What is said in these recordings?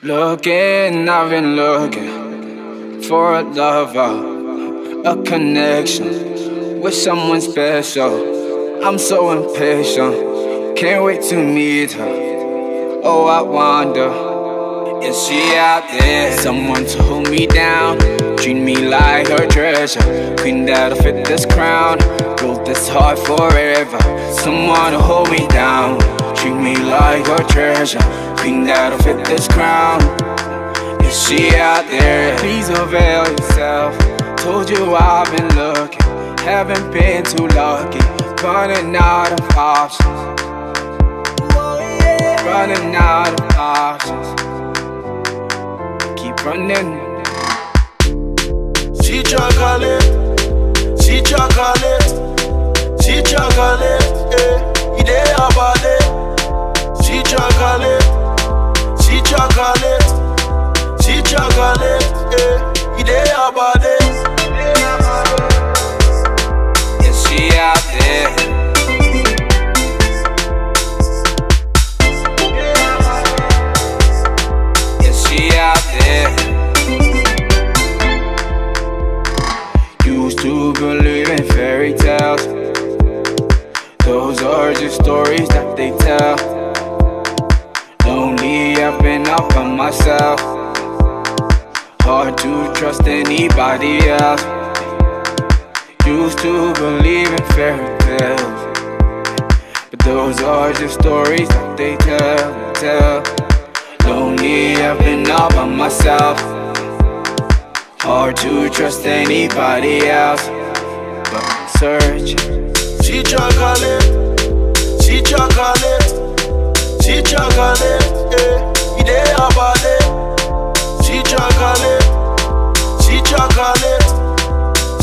Looking, I've been looking for a lover, a connection with someone special. I'm so impatient, can't wait to meet her. Oh, I wonder, is she out there? Someone to hold me down, treat me like her treasure. Queen that'll fit this crown, build this heart forever. Someone to hold me down, treat me like her treasure queen that'll fit this crown. Is she out there? Please avail yourself. Told you I've been looking, haven't been too lucky. Running out of options. Running out of options. Keep running. She chocolate, she chocolate, she chocolate, eh, ide abade. She abade. Is she out there? Is she out there? Used to believe in fairy tales. Those are just stories that they tell. Lonely, I've been out by myself. Hard to trust anybody else. Used to believe in fairy tales. But those are just stories that they tell, tell. Lonely, I've been all by myself. Hard to trust anybody else. But I'm searching. She chocolate, she chocolate, she chocolate, ide abade. She chocolate, she chocolate,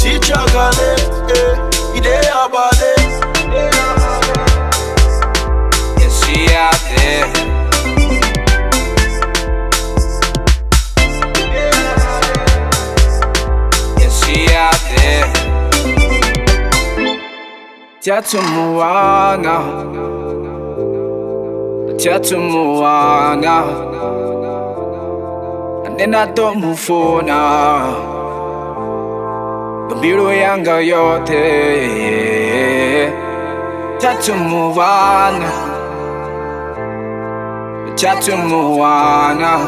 she chocolate, eh, ide abade. Is she out there? Is she out there? Tatumuana Tatumuana Nena tomufona Mbiru yanga yote Tatumuana Tatumuana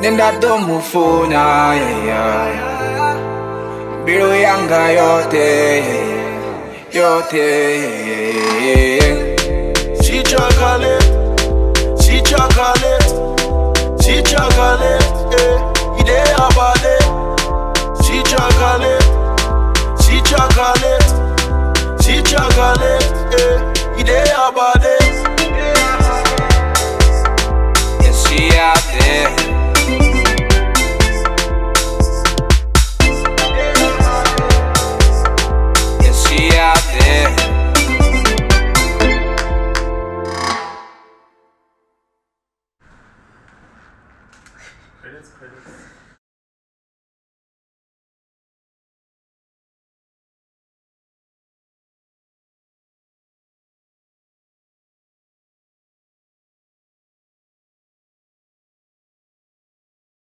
Nenda tomufona yeah, yeah. Mbiru yanga yote yote chocolate. she est avalé. Si chocolate, si chocolate, si chocolate, eh, il est avalé.